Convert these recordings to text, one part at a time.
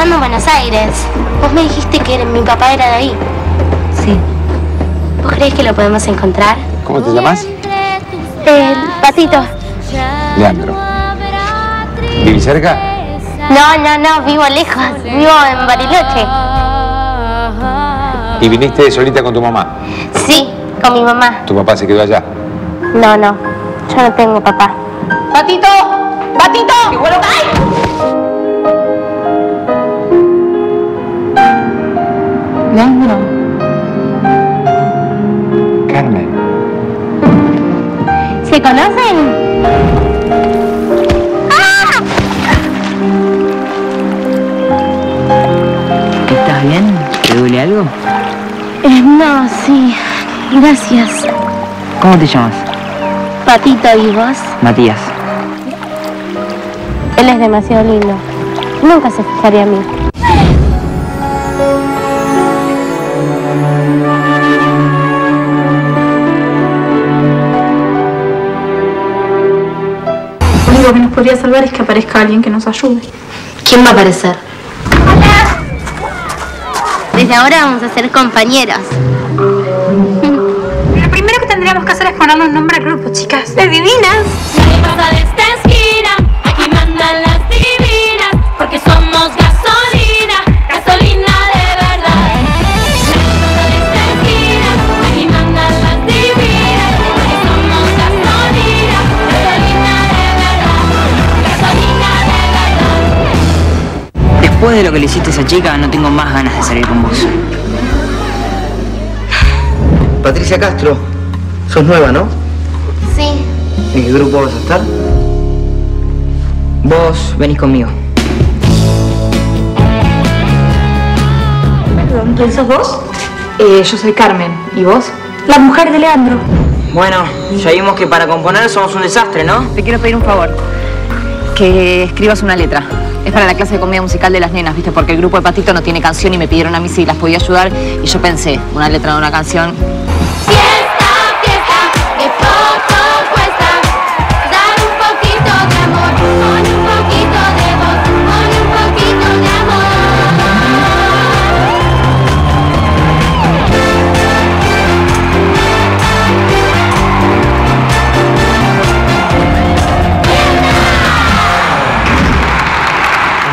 pensando en Buenos Aires. Vos me dijiste que mi papá era de ahí. Sí. ¿Vos crees que lo podemos encontrar? ¿Cómo te llamas? El patito. Leandro. ¿Vivís cerca? No, no, no, vivo lejos. Vivo en Bariloche. ¿Y viniste solita con tu mamá? Sí, con mi mamá. ¿Tu papá se quedó allá? No, no. Yo no tengo papá. ¡Patito! ¡Patito! ¡Ay! Carmen. ¿Se conocen? ¿Estás bien? ¿Te duele algo? Eh, no, sí. Gracias. ¿Cómo te llamas? Patito, ¿y vos? Matías. Él es demasiado lindo. Nunca se fijaría en mí. Único que nos podría salvar es que aparezca alguien que nos ayude. ¿Quién va a aparecer? Hola. Desde ahora vamos a ser compañeros. Lo primero que tendríamos que hacer es ponernos nombre al grupo, chicas. ¡De divinas! Nadie pasa de esta esquina, aquí mandan las divinas, porque somos Después de lo que le hiciste a esa chica, no tengo más ganas de salir con vos. Patricia Castro, sos nueva, ¿no? Sí. ¿En qué grupo vas a estar? Vos venís conmigo. Perdón, ¿quién sos vos? Eh, yo soy Carmen. ¿Y vos? La mujer de Leandro. Bueno, ya vimos que para componer somos un desastre, ¿no? Te quiero pedir un favor. Que escribas una letra. Es para la clase de comedia musical de las nenas, ¿viste? Porque el grupo de Patito no tiene canción y me pidieron a mí si las podía ayudar. Y yo pensé, una letra de una canción.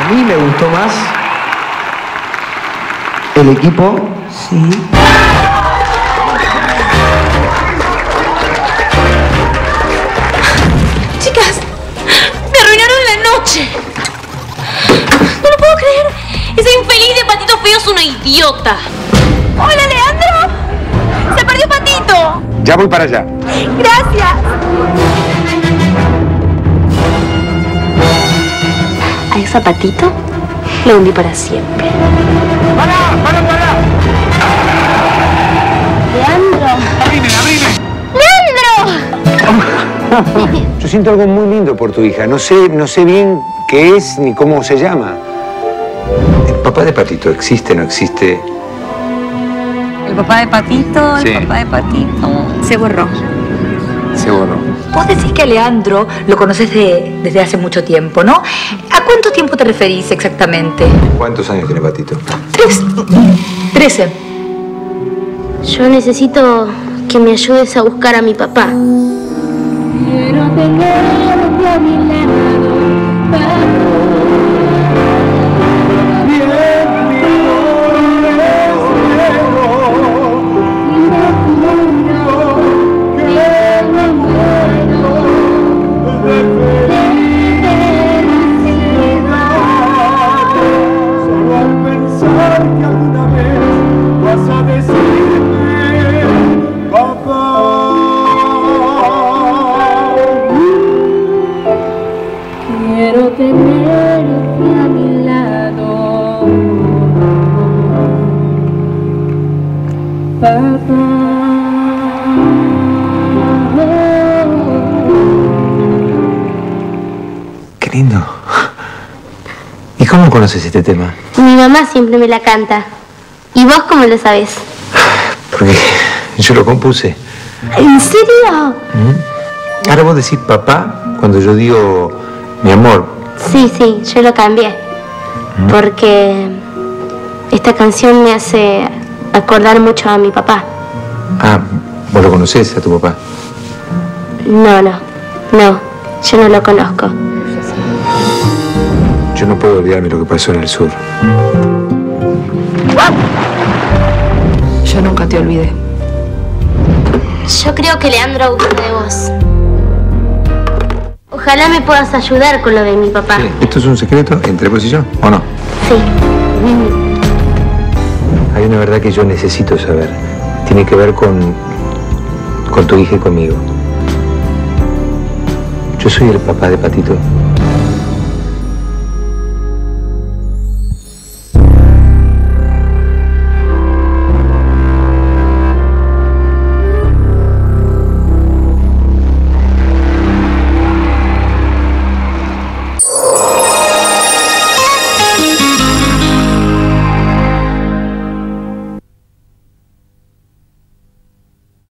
A mí me gustó más el equipo. Sí. Chicas, me arruinaron la noche. No lo puedo creer. Ese infeliz de Patito Feo es una idiota. Hola, Leandro. Se perdió Patito. Ya voy para allá. Gracias. Ese patito lo hundí para siempre. ¡Para! ¡Para, para! ¡Leandro! ¡Abrime, abrime! ¡Leandro! Yo siento algo muy lindo por tu hija. No sé, no sé bien qué es ni cómo se llama. ¿El papá de Patito existe o no existe? El papá de Patito, Sí. el papá de Patito. Se borró. Se borró. Vos decís que a Leandro lo conoces de- desde hace mucho tiempo, ¿no? ¿A cuánto tiempo te referís exactamente? ¿Cuántos años tiene Patito? Tres. Trece. Yo necesito que me ayudes a buscar a mi papá. Quiero tenerte a mi lado, Qué lindo. ¿Y cómo conoces este tema? Mi mamá siempre me la canta. ¿Y vos cómo lo sabes? Porque yo lo compuse. ¿En serio? Ahora vos decís papá cuando yo digo mi amor. Sí, sí, yo lo cambié. porque esta canción me hace acordar mucho a mi papá. Ah, vos lo conocés a tu papá. No, no, no, yo no lo conozco. Yo no puedo olvidarme lo que pasó en el sur. Yo nunca te olvidé. Yo creo que Leandro gusta de vos. Ojalá me puedas ayudar con lo de mi papá. Sí. ¿Esto es un secreto entre vos y yo o no? Sí. Hay una verdad que yo necesito saber. Tiene que ver con. con tu hija y conmigo. Yo soy el papá de Patito.